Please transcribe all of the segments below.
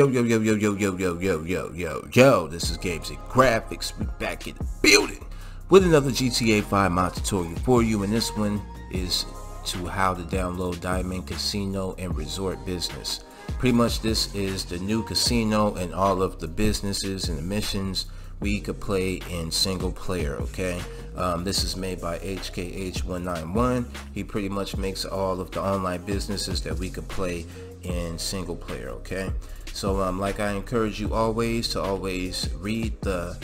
Yo, yo, yo, yo, yo, yo, yo, yo, yo, yo, yo, this is Games and Graphics. We back in the building with another GTA 5 mod tutorial for you. And this one is to how to download Diamond Casino and Resort Business. Pretty much this is the new casino and all of the businesses and the missions we could play in single player, okay? Um, this is made by HKH191. He pretty much makes all of the online businesses that we could play in single player, okay? So um, like I encourage you always to always read the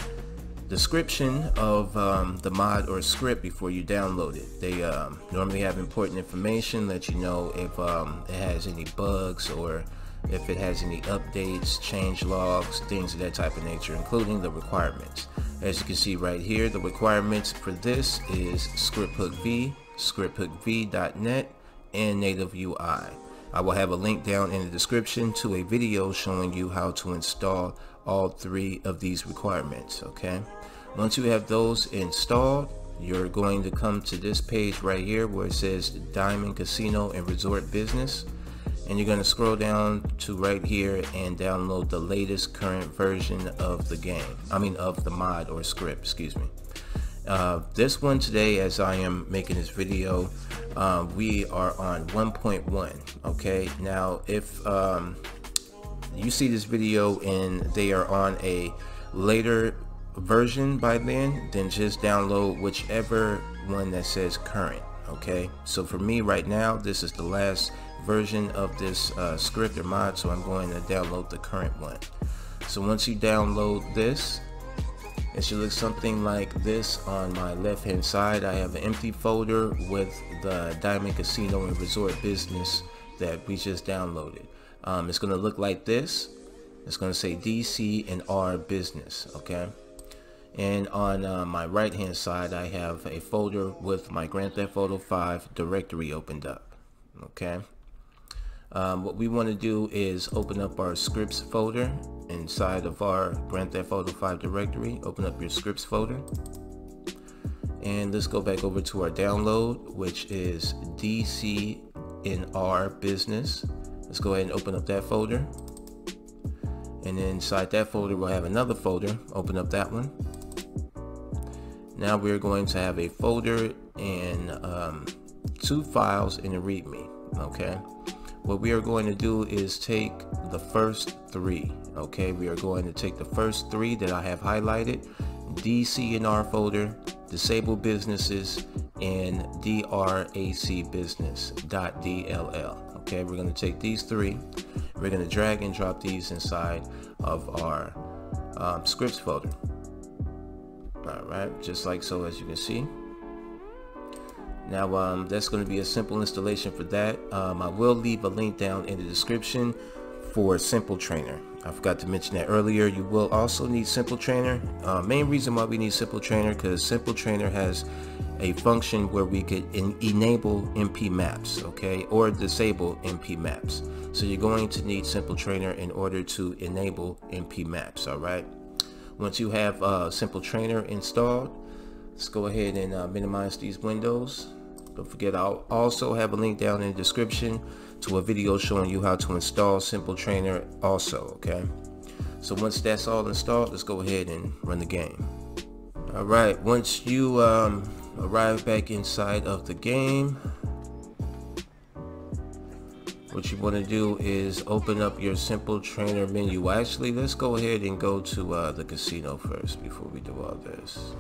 description of um, the mod or script before you download it. They um, normally have important information, let you know if um, it has any bugs or if it has any updates, change logs, things of that type of nature, including the requirements. As you can see right here, the requirements for this is ScriptHookV, ScriptHookV.net, and Native UI. I will have a link down in the description to a video showing you how to install all three of these requirements, okay? Once you have those installed, you're going to come to this page right here where it says Diamond Casino and Resort Business and you're going to scroll down to right here and download the latest current version of the game I mean of the mod or script excuse me uh, this one today as I am making this video uh, we are on 1.1 okay? Now if um, you see this video and they are on a later version by then then just download whichever one that says current okay? So for me right now this is the last version of this uh, script or mod so I'm going to download the current one. So once you download this it should look something like this on my left hand side. I have an empty folder with the Diamond Casino and Resort business that we just downloaded. Um, it's gonna look like this. It's gonna say DC and R business okay? And on uh, my right hand side I have a folder with my Grand Theft Auto 5 directory opened up okay um, what we want to do is open up our scripts folder inside of our Grand Theft Auto 5 directory. Open up your scripts folder. And let's go back over to our download which is DC in our business. Let's go ahead and open up that folder. And inside that folder we'll have another folder. Open up that one. Now we're going to have a folder and um, two files in a readme okay what we are going to do is take the first three okay? We are going to take the first three that I have highlighted DCNR folder disabled businesses and DRAC business.dll okay? We're going to take these three. We're going to drag and drop these inside of our um, scripts folder. All right just like so as you can see now um, that's going to be a simple installation for that. Um, I will leave a link down in the description for Simple Trainer. I forgot to mention that earlier. You will also need Simple Trainer. Uh, main reason why we need Simple Trainer because Simple Trainer has a function where we could enable MP maps, okay, or disable MP maps. So you're going to need Simple Trainer in order to enable MP maps, all right? Once you have uh, Simple Trainer installed, let's go ahead and uh, minimize these windows don't forget, I'll also have a link down in the description to a video showing you how to install Simple Trainer also, okay? So once that's all installed, let's go ahead and run the game. Alright, once you um, arrive back inside of the game, what you want to do is open up your Simple Trainer menu. Actually, let's go ahead and go to uh, the casino first before we do all this.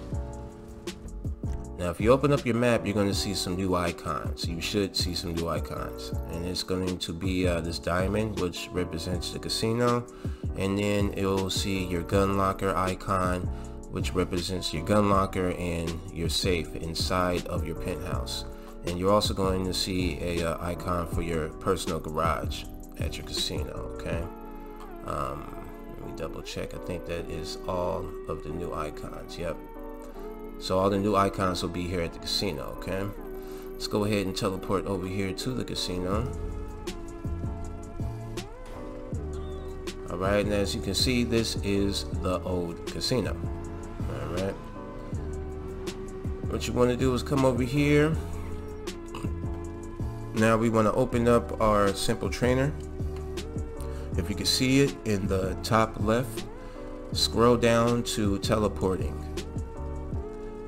Now, if you open up your map, you're going to see some new icons. You should see some new icons. And it's going to be uh, this diamond, which represents the casino. And then it'll see your gun locker icon, which represents your gun locker and your safe inside of your penthouse. And you're also going to see a uh, icon for your personal garage at your casino, okay? Um, let me double check. I think that is all of the new icons. Yep, so all the new icons will be here at the casino, okay? Let's go ahead and teleport over here to the casino. Alright, and as you can see, this is the old casino. Alright. What you want to do is come over here. Now we want to open up our simple trainer. If you can see it in the top left, scroll down to teleporting.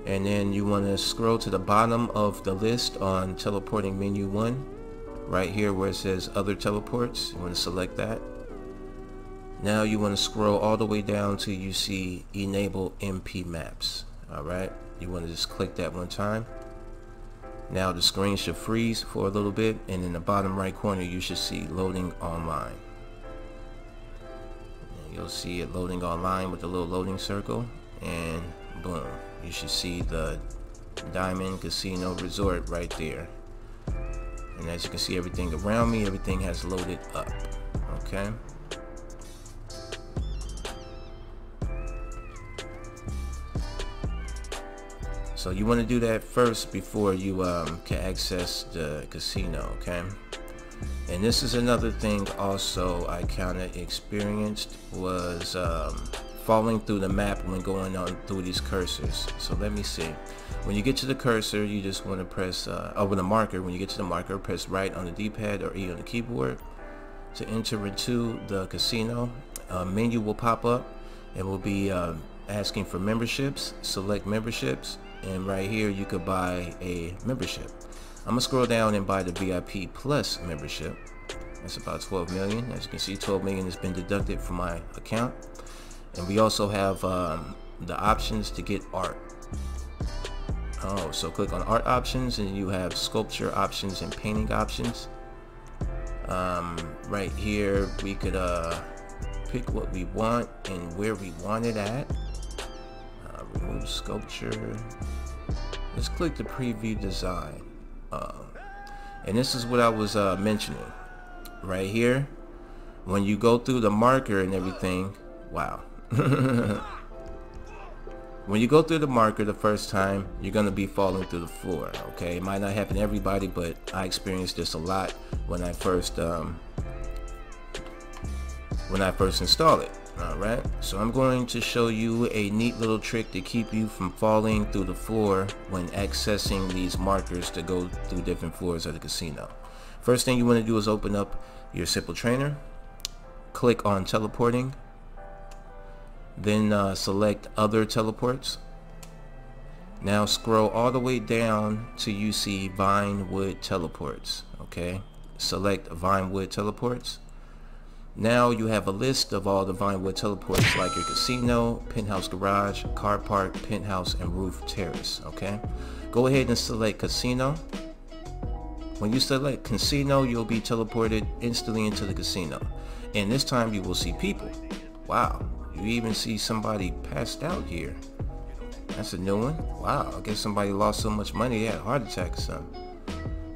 And then you want to scroll to the bottom of the list on teleporting menu 1. Right here where it says other teleports, you want to select that. Now you want to scroll all the way down till you see enable MP maps. Alright, you want to just click that one time. Now the screen should freeze for a little bit and in the bottom right corner you should see loading online. You'll see it loading online with the little loading circle and boom, you should see the Diamond Casino Resort right there. And as you can see everything around me, everything has loaded up. Okay. So you want to do that first before you um, can access the casino, okay? And this is another thing also I kind of experienced was um, falling through the map when going on through these cursors. So let me see. When you get to the cursor, you just want to press, uh, the marker, when you get to the marker, press right on the D-pad or E on the keyboard to enter into the casino. A menu will pop up. and will be uh, asking for memberships. Select memberships and right here you could buy a membership I'm gonna scroll down and buy the VIP plus membership that's about 12 million as you can see 12 million has been deducted from my account and we also have um, the options to get art oh so click on art options and you have sculpture options and painting options um, right here we could uh, pick what we want and where we want it at remove sculpture. Let's click the preview design. Uh, and this is what I was uh, mentioning right here. When you go through the marker and everything, wow. when you go through the marker the first time, you're going to be falling through the floor, okay? It might not happen to everybody, but I experienced this a lot when I first um, when I first installed it. Alright, so I'm going to show you a neat little trick to keep you from falling through the floor when accessing these markers to go through different floors of the casino. First thing you want to do is open up your simple trainer, click on teleporting, then uh, select other teleports. Now scroll all the way down till you see Vinewood teleports, okay? Select Vinewood teleports now you have a list of all the Vinewood teleports like your casino, penthouse garage, car park, penthouse, and roof terrace, okay? Go ahead and select casino. When you select casino, you'll be teleported instantly into the casino. And this time you will see people. Wow, you even see somebody passed out here. That's a new one. Wow, I guess somebody lost so much money they had a heart attack or something.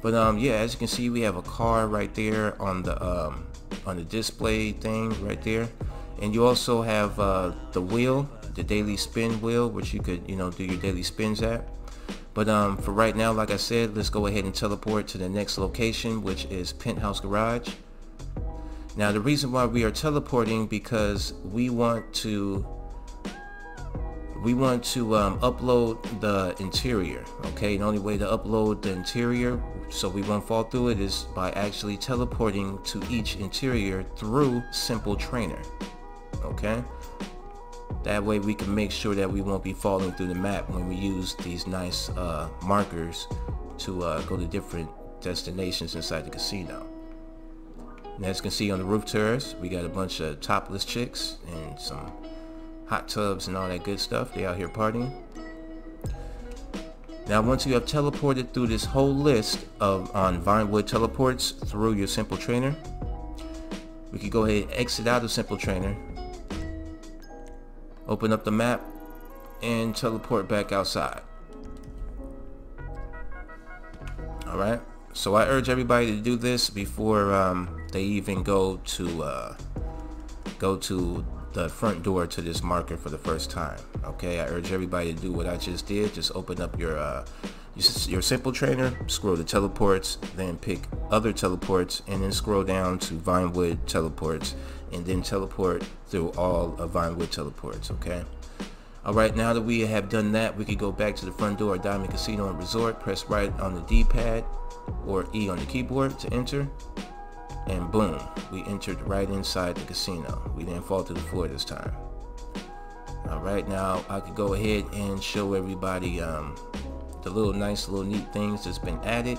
But um, yeah, as you can see, we have a car right there on the um, on the display thing right there and you also have uh, the wheel the daily spin wheel which you could you know do your daily spins at but um, for right now like I said let's go ahead and teleport to the next location which is penthouse garage now the reason why we are teleporting because we want to we want to um, upload the interior okay? The only way to upload the interior so we won't fall through it is by actually teleporting to each interior through simple trainer okay? That way we can make sure that we won't be falling through the map when we use these nice uh, markers to uh, go to different destinations inside the casino and as you can see on the roof terrace we got a bunch of topless chicks and some hot tubs and all that good stuff. They out here partying. Now once you have teleported through this whole list of on Vinewood teleports through your Simple Trainer, we can go ahead and exit out of Simple Trainer, open up the map, and teleport back outside. Alright, so I urge everybody to do this before um, they even go to uh, go to the front door to this market for the first time okay? I urge everybody to do what I just did. Just open up your uh, your simple trainer scroll to teleports then pick other teleports and then scroll down to Vinewood teleports and then teleport through all of Vinewood teleports, okay? Alright, now that we have done that, we can go back to the front door of Diamond Casino and Resort, press right on the D-pad or E on the keyboard to enter, and boom, we entered right inside the casino. We didn't fall to the floor this time. Alright, now I could go ahead and show everybody um, the little nice little neat things that's been added.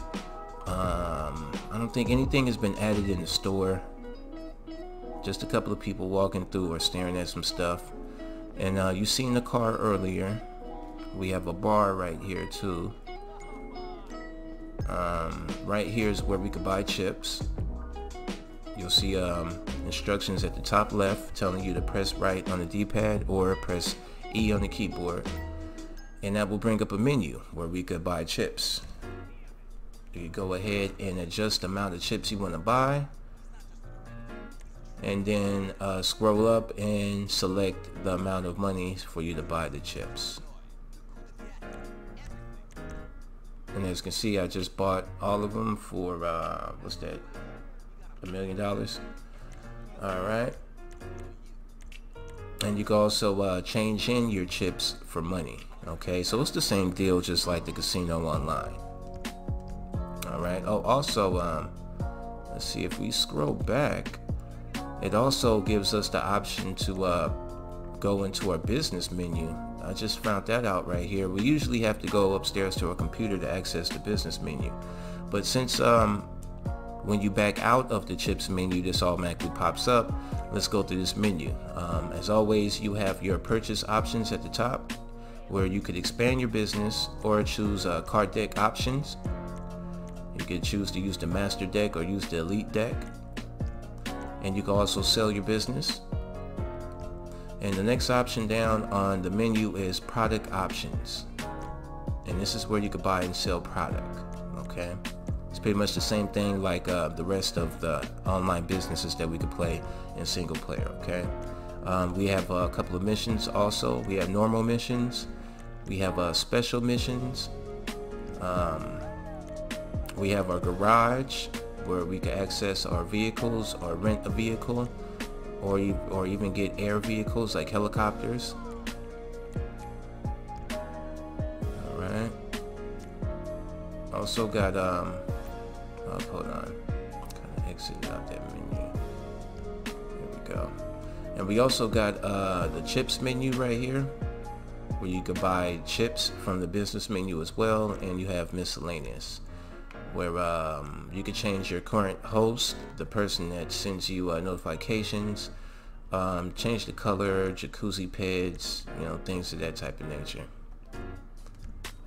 Um, I don't think anything has been added in the store. Just a couple of people walking through or staring at some stuff. And uh, you seen the car earlier. We have a bar right here too. Um, right here is where we could buy chips. You'll see um, instructions at the top left telling you to press right on the D-pad or press E on the keyboard. And that will bring up a menu where we could buy chips. You go ahead and adjust the amount of chips you want to buy and then uh, scroll up and select the amount of money for you to buy the chips and as you can see I just bought all of them for uh, what's that a million dollars alright and you can also uh, change in your chips for money okay so it's the same deal just like the casino online alright oh also um, let's see if we scroll back it also gives us the option to uh, go into our business menu. I just found that out right here. We usually have to go upstairs to our computer to access the business menu. But since um, when you back out of the chips menu, this automatically pops up. Let's go through this menu. Um, as always, you have your purchase options at the top where you could expand your business or choose uh, card deck options. You could choose to use the master deck or use the elite deck and you can also sell your business. And the next option down on the menu is product options. And this is where you can buy and sell product. Okay. It's pretty much the same thing like uh, the rest of the online businesses that we could play in single player. Okay. Um, we have a couple of missions also. We have normal missions. We have uh, special missions. Um, we have our garage where we can access our vehicles or rent a vehicle or, or even get air vehicles like helicopters. Alright. Also got, um, oh, hold on. Kind of exit out that menu. There we go. And we also got uh, the chips menu right here where you can buy chips from the business menu as well and you have miscellaneous where um, you can change your current host, the person that sends you uh, notifications, um, change the color, jacuzzi pads, you know, things of that type of nature.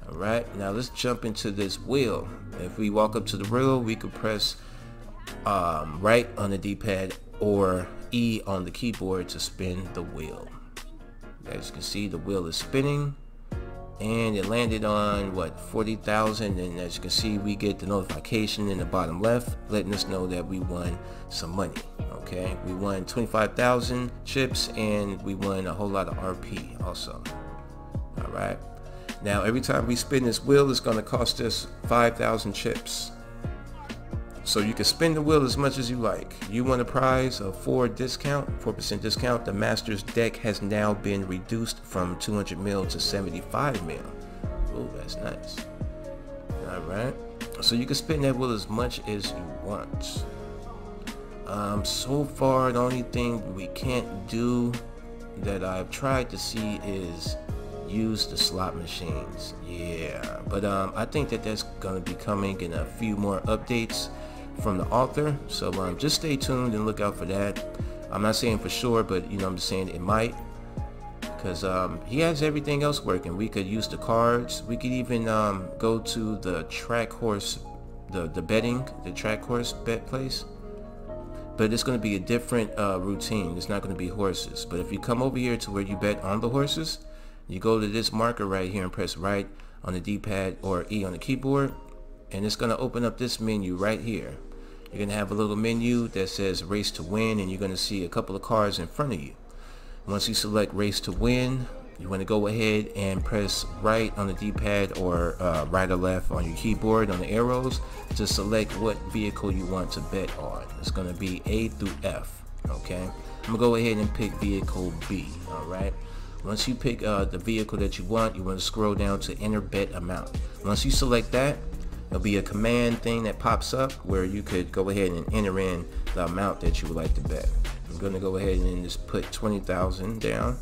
Alright, now let's jump into this wheel. If we walk up to the wheel, we could press um, right on the D-pad or E on the keyboard to spin the wheel. As you can see, the wheel is spinning and it landed on what 40,000 and as you can see we get the notification in the bottom left letting us know that we won some money okay we won 25,000 chips and we won a whole lot of RP also all right now every time we spin this wheel it's going to cost us 5,000 chips so you can spin the wheel as much as you like. You won a prize of 4 discount, 4% discount. The Masters deck has now been reduced from 200 mil to 75 mil. Oh, that's nice. Alright. So you can spin that wheel as much as you want. Um, so far, the only thing we can't do that I've tried to see is use the slot machines. Yeah, but um, I think that that's going to be coming in a few more updates from the author. So um, just stay tuned and look out for that. I'm not saying for sure, but you know, I'm just saying it might. Because um, he has everything else working. We could use the cards. We could even um, go to the track horse, the, the betting, the track horse bet place. But it's going to be a different uh, routine. It's not going to be horses. But if you come over here to where you bet on the horses, you go to this marker right here and press right on the D-pad or E on the keyboard. And it's going to open up this menu right here you're going to have a little menu that says race to win and you're going to see a couple of cars in front of you. Once you select race to win, you want to go ahead and press right on the D-pad or uh, right or left on your keyboard on the arrows to select what vehicle you want to bet on. It's going to be A through F. okay I'm gonna go ahead and pick vehicle B all right once you pick uh, the vehicle that you want you want to scroll down to enter bet amount. Once you select that there'll be a command thing that pops up where you could go ahead and enter in the amount that you would like to bet. I'm gonna go ahead and just put 20,000 down.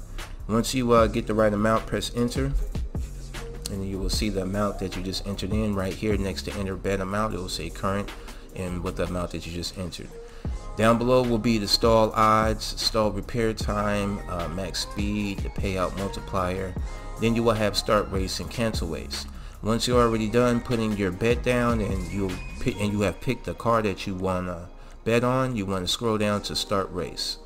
Once you uh, get the right amount press enter and you will see the amount that you just entered in right here next to enter bet amount. It will say current and what the amount that you just entered down below will be the stall odds stall repair time uh, max speed the payout multiplier. Then you will have start race and cancel race once you're already done putting your bet down and you and you have picked the car that you want to bet on you want to scroll down to start race.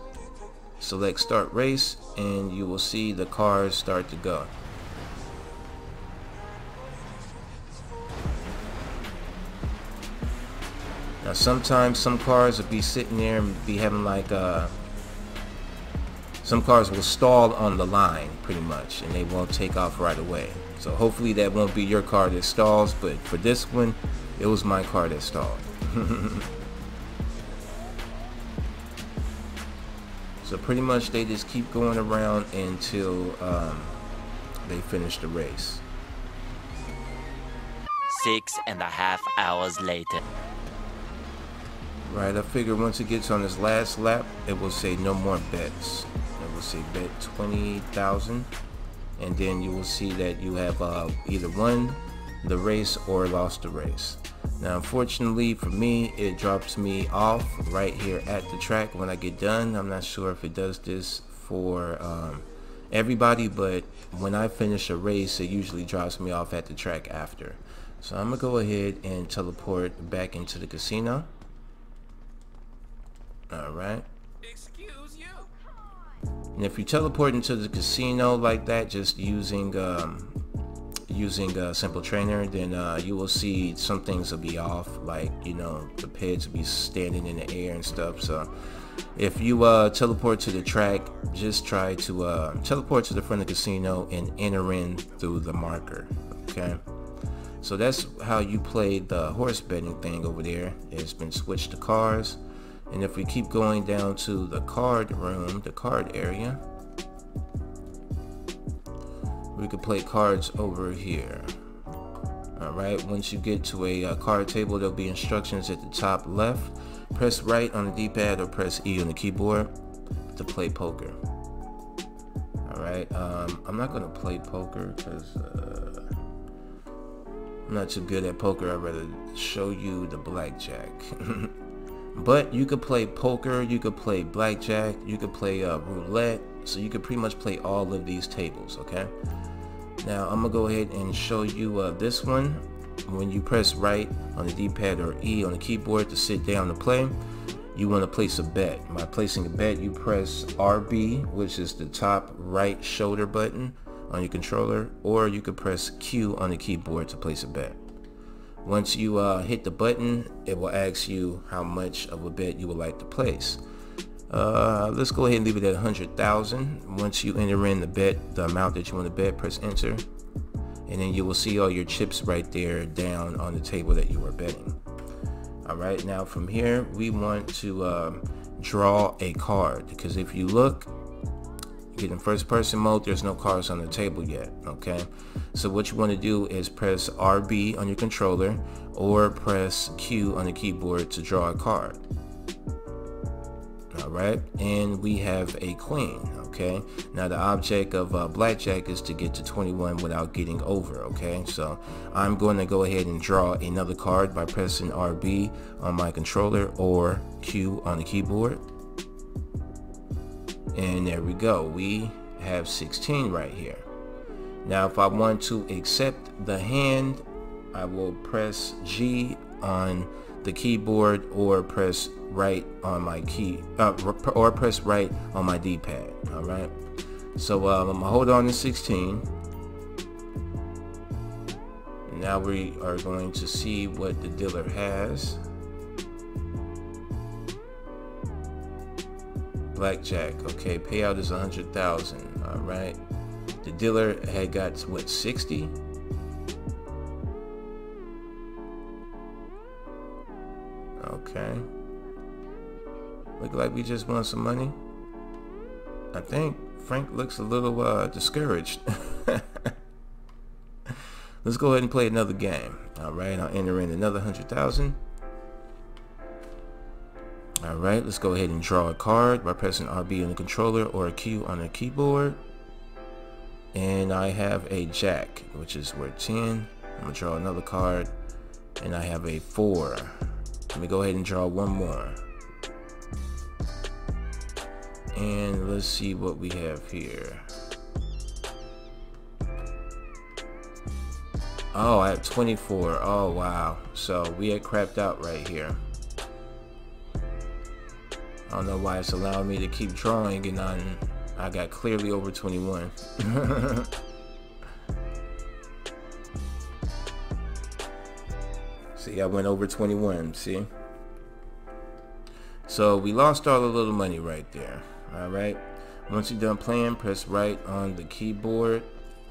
Select start race and you will see the cars start to go Now sometimes some cars will be sitting there and be having like uh some cars will stall on the line pretty much and they won't take off right away. So hopefully that won't be your car that stalls, but for this one, it was my car that stalled. so pretty much they just keep going around until um, they finish the race. Six and a half hours later. Right, I figure once it gets on its last lap, it will say no more bets. It will say bet 20,000 and then you will see that you have uh, either won the race or lost the race. Now unfortunately for me, it drops me off right here at the track when I get done. I'm not sure if it does this for um, everybody, but when I finish a race, it usually drops me off at the track after. So I'm gonna go ahead and teleport back into the casino. Alright. Excuse you. And if you teleport into the casino like that, just using um, using a simple trainer, then uh, you will see some things will be off, like you know the pits will be standing in the air and stuff. So if you uh, teleport to the track, just try to uh, teleport to the front of the casino and enter in through the marker. Okay. So that's how you play the horse betting thing over there. It's been switched to cars. And if we keep going down to the card room, the card area, we could play cards over here. Alright, once you get to a uh, card table, there'll be instructions at the top left. Press right on the D-pad or press E on the keyboard to play poker. Alright, um, I'm not going to play poker because uh, I'm not too good at poker. I'd rather show you the blackjack. But you could play poker, you could play blackjack, you could play uh, roulette. So you could pretty much play all of these tables, okay? Now I'm gonna go ahead and show you uh, this one. When you press right on the D-pad or E on the keyboard to sit down to play, you want to place a bet. By placing a bet, you press RB, which is the top right shoulder button on your controller, or you could press Q on the keyboard to place a bet. Once you uh, hit the button, it will ask you how much of a bet you would like to place. Uh, let's go ahead and leave it at 100,000. Once you enter in the bet, the amount that you want to bet, press enter. And then you will see all your chips right there down on the table that you are betting. Alright, now from here, we want to um, draw a card. Because if you look, get in first person mode, there's no cards on the table yet, okay? So what you want to do is press RB on your controller or press Q on the keyboard to draw a card. Alright, and we have a queen, okay? Now the object of uh, blackjack is to get to 21 without getting over, okay? So I'm going to go ahead and draw another card by pressing RB on my controller or Q on the keyboard and there we go. We have 16 right here. Now if I want to accept the hand I will press G on the keyboard or press right on my key uh, or press right on my d-pad. All right. So um, I'm gonna hold on to 16 now we are going to see what the dealer has blackjack. Okay, payout is a hundred thousand. All right. The dealer had got what sixty. Okay. Look like we just won some money. I think Frank looks a little uh, discouraged. Let's go ahead and play another game. All right, I'll enter in another 100,000. All right, let's go ahead and draw a card by pressing RB on the controller or a Q on the keyboard. And I have a jack, which is worth 10. I'm gonna draw another card and I have a four. Let me go ahead and draw one more. And let's see what we have here. Oh, I have 24. Oh, wow. So we had crapped out right here. I don't know why it's allowing me to keep drawing and I, I got clearly over 21. see, I went over 21, see? So we lost all the little money right there. All right. Once you're done playing, press right on the keyboard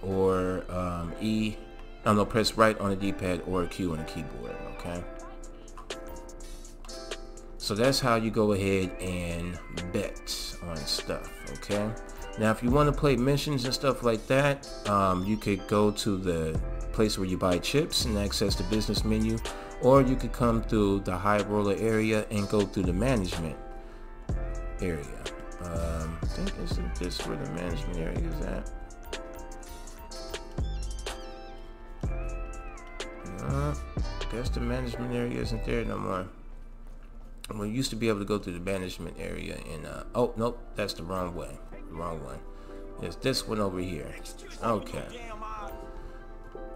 or um, E. I no, press right on the D-pad or Q on the keyboard. Okay. So that's how you go ahead and bet on stuff. Okay. Now, if you want to play missions and stuff like that, um, you could go to the place where you buy chips and access the business menu, or you could come through the high roller area and go through the management area. Um, I think isn't this where the management area is at? Uh, guess the management area isn't there no more. We used to be able to go through the management area and uh, oh nope, that's the wrong way. The wrong one. It's this one over here. Okay.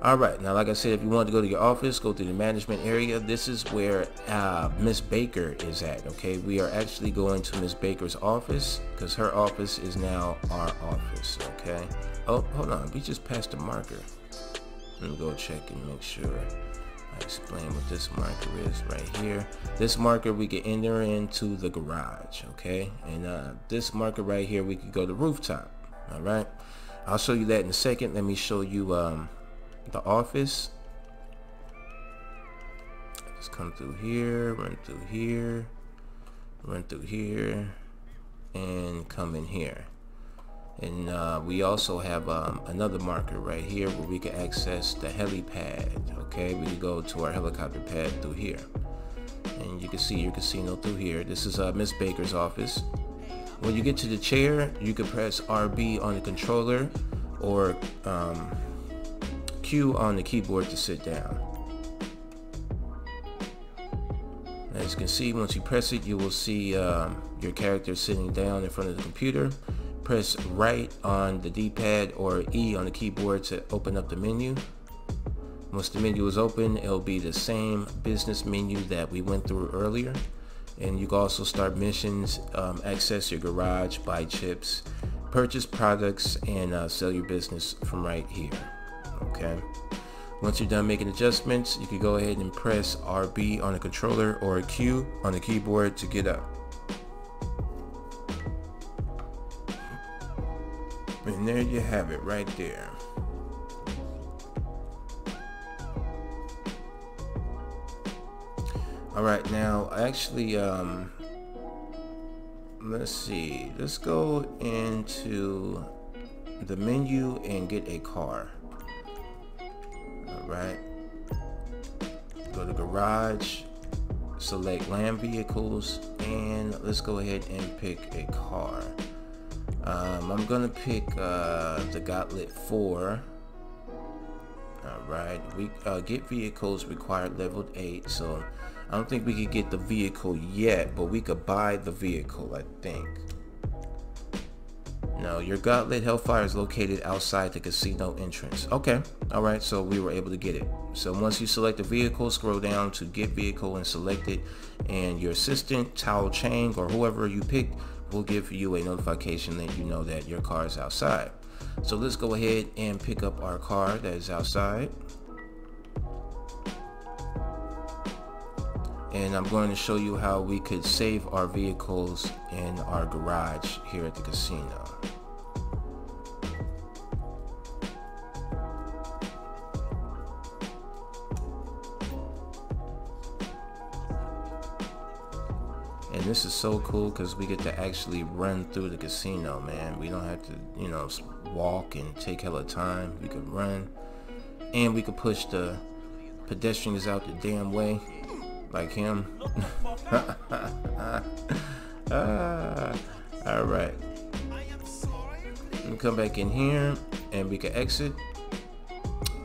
Alright, now like I said, if you want to go to your office, go to the management area. This is where uh, Miss Baker is at, okay? We are actually going to Miss Baker's office because her office is now our office, okay? Oh, hold on. We just passed the marker. Let me go check and make sure Explain what this marker is right here. This marker we can enter into the garage, okay? And uh, this marker right here, we could go to rooftop, all right? I'll show you that in a second. Let me show you um, the office. Just come through here, run through here, run through here, and come in here. And uh, we also have um, another marker right here where we can access the helipad. Okay, we can go to our helicopter pad through here. And you can see your casino through here. This is uh, Miss Baker's office. When you get to the chair, you can press RB on the controller or um, Q on the keyboard to sit down. As you can see, once you press it, you will see um, your character sitting down in front of the computer. Press right on the D-pad or E on the keyboard to open up the menu. Once the menu is open, it'll be the same business menu that we went through earlier. And you can also start missions, um, access your garage, buy chips, purchase products, and uh, sell your business from right here okay once you're done making adjustments you can go ahead and press RB on the controller or Q on the keyboard to get up and there you have it right there all right now actually um let's see let's go into the menu and get a car All right. Go to garage, select land vehicles, and let's go ahead and pick a car. Um, I'm gonna pick uh, the Gauntlet 4. Alright, we uh, get vehicles required leveled 8, so I don't think we could get the vehicle yet, but we could buy the vehicle, I think. No, your Gauntlet Hellfire is located outside the casino entrance. Okay, alright, so we were able to get it. So once you select the vehicle, scroll down to get vehicle and select it. And your assistant, Tao Cheng, or whoever you pick, will give you a notification that you know that your car is outside. So let's go ahead and pick up our car that is outside. and I'm going to show you how we could save our vehicles in our garage here at the casino. This is so cool because we get to actually run through the casino, man. We don't have to, you know, walk and take hella time. We could run. And we could push the pedestrians out the damn way. Like him. ah, Alright. Come back in here and we can exit.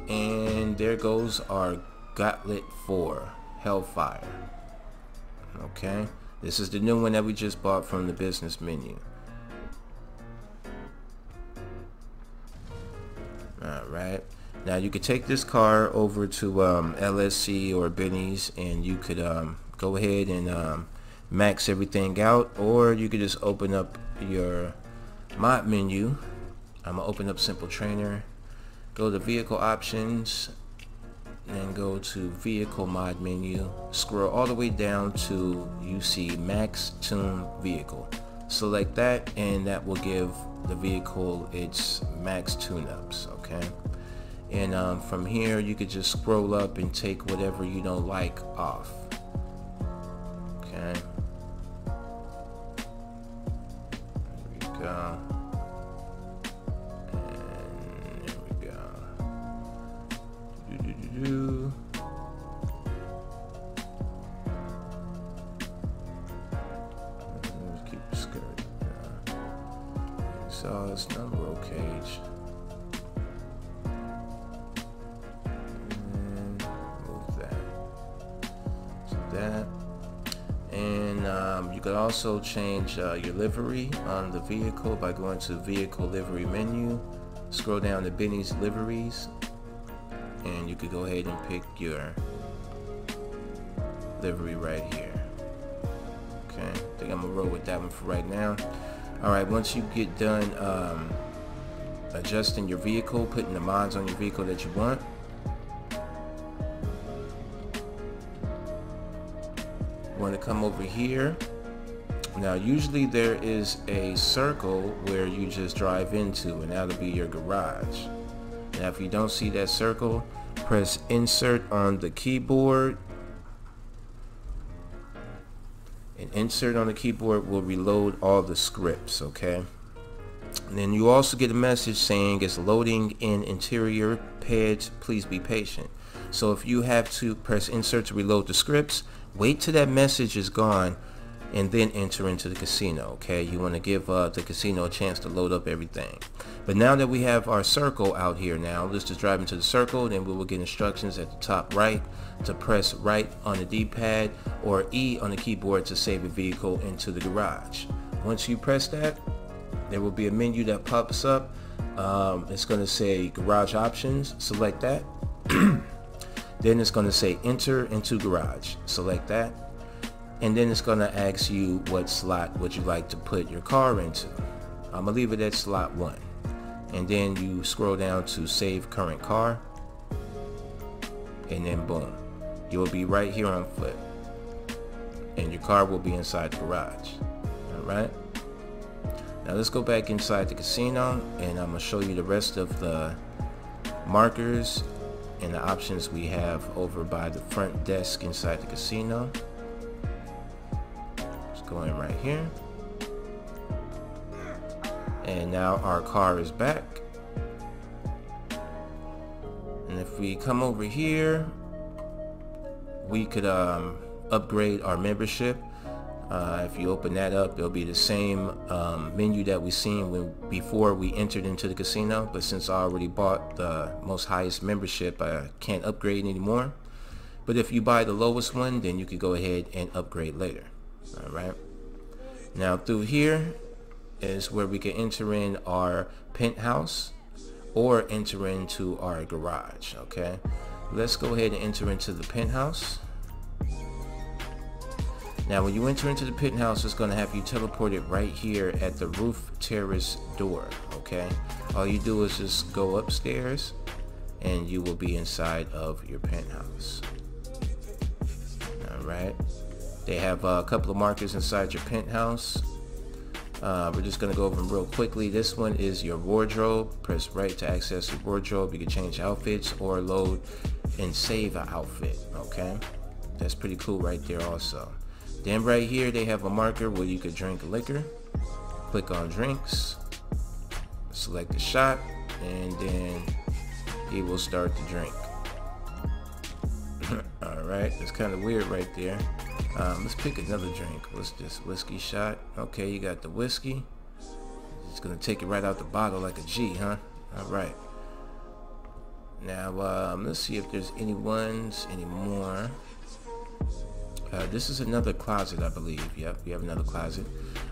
And there goes our Gauntlet 4 Hellfire. Okay. This is the new one that we just bought from the business menu. Alright. Now you could take this car over to um, LSC or Benny's and you could um, go ahead and um, max everything out or you could just open up your mod menu. I'm gonna open up Simple Trainer, go to vehicle options, and go to vehicle mod menu scroll all the way down to you see max tune vehicle. Select that and that will give the vehicle its max tune-ups okay? And um, from here you could just scroll up and take whatever you don't like off okay? There we go do. Keep skirt. Yeah. Exhaust, number roll cage. And move that. So that. And um, you could also change uh, your livery on the vehicle by going to vehicle livery menu. Scroll down to Benny's liveries and you could go ahead and pick your livery right here. Okay I think I'm gonna roll with that one for right now. Alright once you get done um, adjusting your vehicle putting the mods on your vehicle that you want. Want to come over here? Now usually there is a circle where you just drive into and that'll be your garage now if you don't see that circle, press insert on the keyboard. And insert on the keyboard will reload all the scripts, okay? And then you also get a message saying it's loading in interior pads, please be patient. So if you have to press insert to reload the scripts, wait till that message is gone and then enter into the casino okay? You want to give uh, the casino a chance to load up everything. But now that we have our circle out here now let's just drive into the circle then we will get instructions at the top right to press right on the d-pad or E on the keyboard to save a vehicle into the garage. Once you press that there will be a menu that pops up. Um, it's going to say garage options select that. Then it's going to say enter into garage. Select that and then it's going to ask you what slot would you like to put your car into. I'm going to leave it at slot 1. And then you scroll down to save current car. And then boom. You will be right here on foot. And your car will be inside the garage. Alright? Now let's go back inside the casino and I'm going to show you the rest of the markers and the options we have over by the front desk inside the casino going right here. And now our car is back. And if we come over here, we could um, upgrade our membership. Uh, if you open that up, it'll be the same um, menu that we seen when before we entered into the casino. But since I already bought the most highest membership, I can't upgrade anymore. But if you buy the lowest one, then you could go ahead and upgrade later all right. Now through here is where we can enter in our penthouse or enter into our garage okay? Let's go ahead and enter into the penthouse. Now when you enter into the penthouse it's going to have you teleported right here at the roof terrace door okay? All you do is just go upstairs and you will be inside of your penthouse. All right they have a couple of markers inside your penthouse. Uh, we're just going to go over them real quickly. This one is your wardrobe. Press right to access your wardrobe. You can change outfits or load and save an outfit. Okay, that's pretty cool right there also. Then right here they have a marker where you could drink liquor. Click on drinks, select the shot, and then he will start to drink. Alright, that's kind of weird right there. Um, let's pick another drink. What's this? Whiskey shot. Okay, you got the whiskey. It's gonna take it right out the bottle like a G, huh? Alright. Now, um, let's see if there's any ones anymore. Uh, this is another closet, I believe. Yep, we have another closet.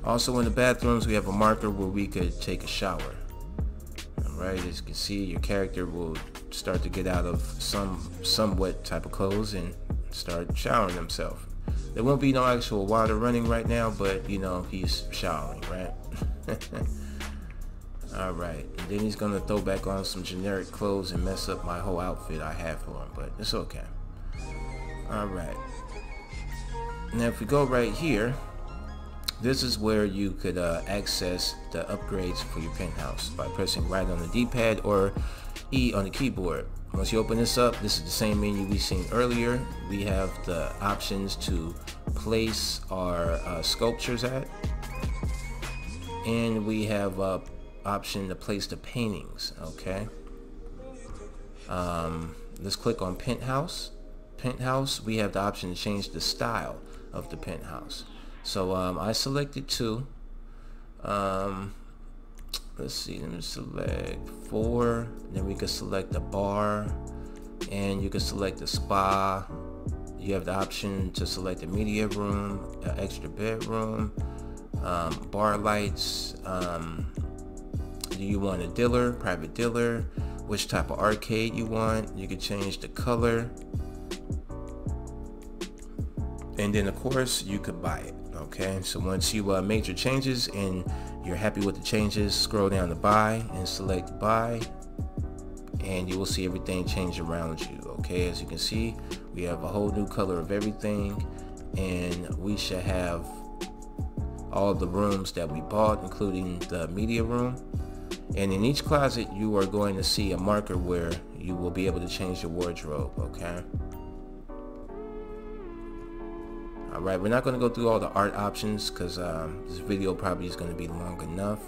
Also in the bathrooms, we have a marker where we could take a shower. Alright, as you can see, your character will start to get out of some somewhat type of clothes and start showering himself. There won't be no actual water running right now, but you know, he's showering, right? Alright, and then he's gonna throw back on some generic clothes and mess up my whole outfit I have for him, but it's okay. Alright. Now if we go right here, this is where you could uh, access the upgrades for your penthouse by pressing right on the D-pad or E on the keyboard. Once you open this up, this is the same menu we seen earlier. We have the options to place our uh, sculptures at. And we have a option to place the paintings, okay? Um, let's click on penthouse. Penthouse, we have the option to change the style of the penthouse. So um, I selected two. Um, let's see, let me select four. Then we can select the bar and you can select the spa. You have the option to select the media room, the extra bedroom, um, bar lights. Um, do you want a dealer, private dealer? Which type of arcade you want? You can change the color. And then of course you could buy it okay so once you uh, made your changes and you're happy with the changes scroll down to buy and select buy and you will see everything change around you okay? As you can see we have a whole new color of everything and we should have all the rooms that we bought including the media room. And in each closet you are going to see a marker where you will be able to change your wardrobe okay all right we're not going to go through all the art options because um, this video probably is going to be long enough.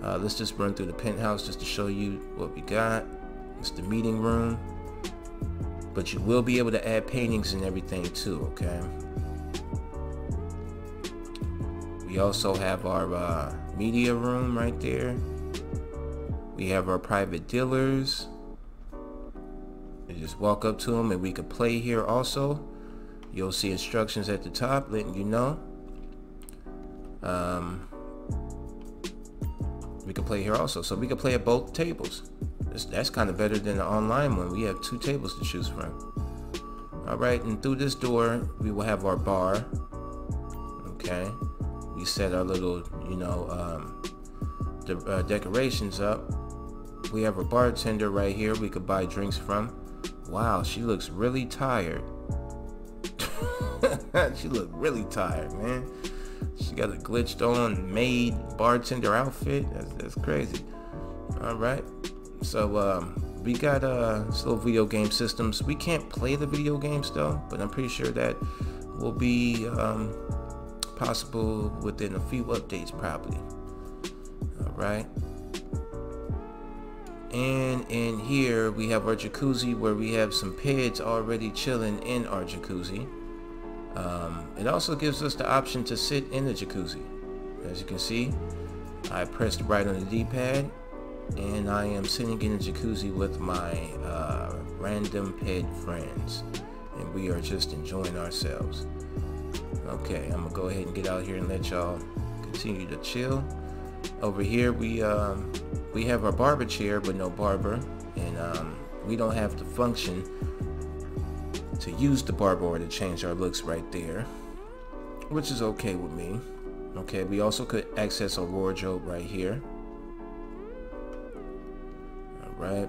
Uh, let's just run through the penthouse just to show you what we got. It's the meeting room. But you will be able to add paintings and everything too okay? We also have our uh, media room right there. We have our private dealers. You just walk up to them and we could play here also You'll see instructions at the top letting you know. Um, we can play here also. So we can play at both tables. That's, that's kind of better than the online one. We have two tables to choose from. Alright, and through this door, we will have our bar. Okay. We set our little, you know, um, the uh, decorations up. We have a bartender right here we could buy drinks from. Wow, she looks really tired. she looked really tired, man. She got a glitched on maid bartender outfit. That's, that's crazy. All right. So um, we got uh, little video game systems. We can't play the video games though, but I'm pretty sure that will be um, possible within a few updates probably. All right. And in here we have our jacuzzi where we have some pets already chilling in our jacuzzi. Um, it also gives us the option to sit in the jacuzzi. As you can see, I pressed right on the D-pad and I am sitting in the jacuzzi with my uh, random pet friends and we are just enjoying ourselves. Okay, I'm gonna go ahead and get out here and let y'all continue to chill. Over here we um, we have our barber chair but no barber and um, we don't have the function to use the bar board to change our looks right there, which is okay with me. Okay, we also could access our wardrobe right here. Alright,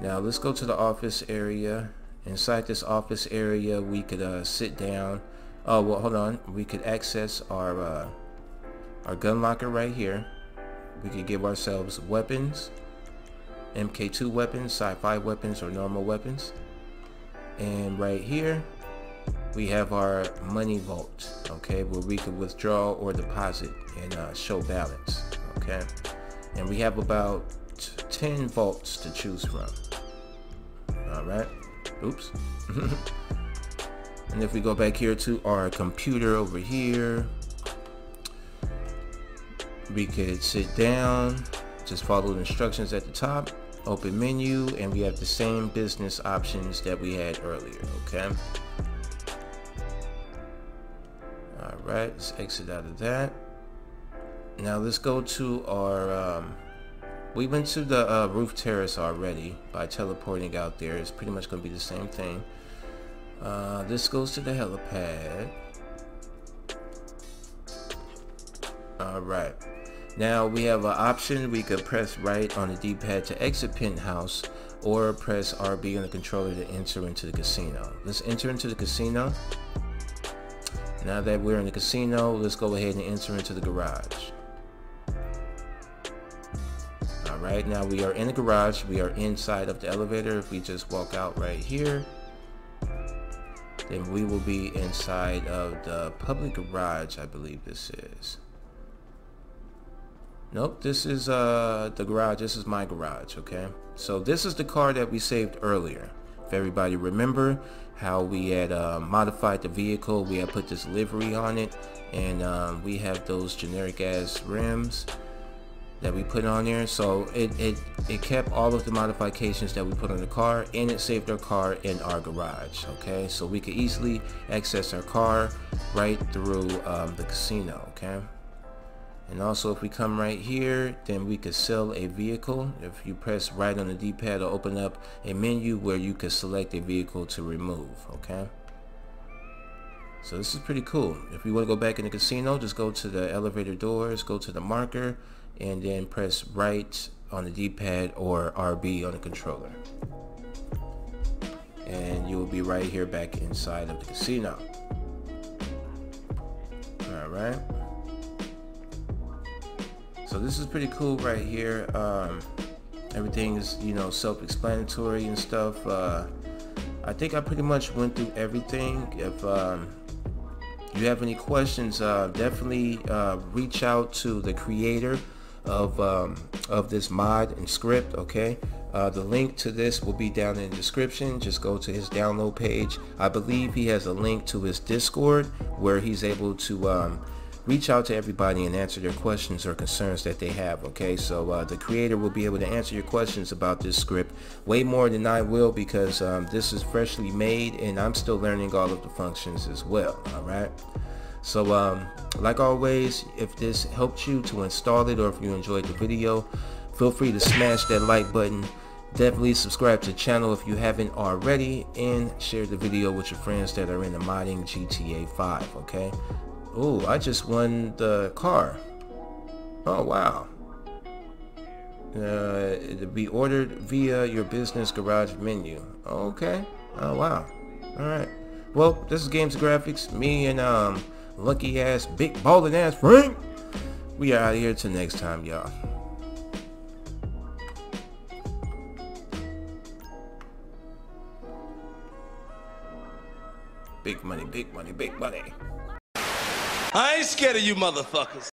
now let's go to the office area. Inside this office area, we could uh, sit down. Oh, well, hold on. We could access our, uh, our gun locker right here. We could give ourselves weapons, MK2 weapons, sci-fi weapons, or normal weapons and right here we have our money vault, okay, where we can withdraw or deposit and uh, show balance, okay? And we have about 10 vaults to choose from. All right, oops. and if we go back here to our computer over here, we could sit down, just follow the instructions at the top, open menu, and we have the same business options that we had earlier, okay? All right, let's exit out of that. Now let's go to our, um, we went to the uh, roof terrace already by teleporting out there. It's pretty much going to be the same thing. Uh, this goes to the helipad. All right. Now we have an option. We could press right on the D-pad to exit penthouse or press RB on the controller to enter into the casino. Let's enter into the casino. Now that we're in the casino, let's go ahead and enter into the garage. Alright, now we are in the garage. We are inside of the elevator. If we just walk out right here, then we will be inside of the public garage, I believe this is. Nope, this is uh, the garage. This is my garage, okay? So this is the car that we saved earlier. If everybody remember how we had uh, modified the vehicle, we had put this livery on it, and um, we have those generic ass rims that we put on there. So it, it, it kept all of the modifications that we put on the car, and it saved our car in our garage, okay? So we could easily access our car right through um, the casino, okay? And also if we come right here, then we could sell a vehicle. If you press right on the D-pad, it'll open up a menu where you could select a vehicle to remove, okay? So this is pretty cool. If you want to go back in the casino, just go to the elevator doors, go to the marker, and then press right on the D-pad or RB on the controller. And you will be right here back inside of the casino. Alright. So this is pretty cool right here. Um, everything is, you know, self-explanatory and stuff. Uh, I think I pretty much went through everything. If um, you have any questions, uh, definitely uh, reach out to the creator of um, of this mod and script. Okay, uh, the link to this will be down in the description. Just go to his download page. I believe he has a link to his Discord where he's able to um, reach out to everybody and answer their questions or concerns that they have okay? So uh, the creator will be able to answer your questions about this script way more than I will because um, this is freshly made and I'm still learning all of the functions as well alright? So um, like always if this helped you to install it or if you enjoyed the video feel free to smash that like button. Definitely subscribe to the channel if you haven't already and share the video with your friends that are in the modding GTA 5 okay Oh, I just won the car. Oh, wow. Uh, to be ordered via your business garage menu. Okay. Oh, wow. Alright. Well, this is Games Graphics. Me and, um, lucky ass, big ballin' ass Frank. We are out of here till next time, y'all. Big money, big money, big money. I ain't scared of you motherfuckers.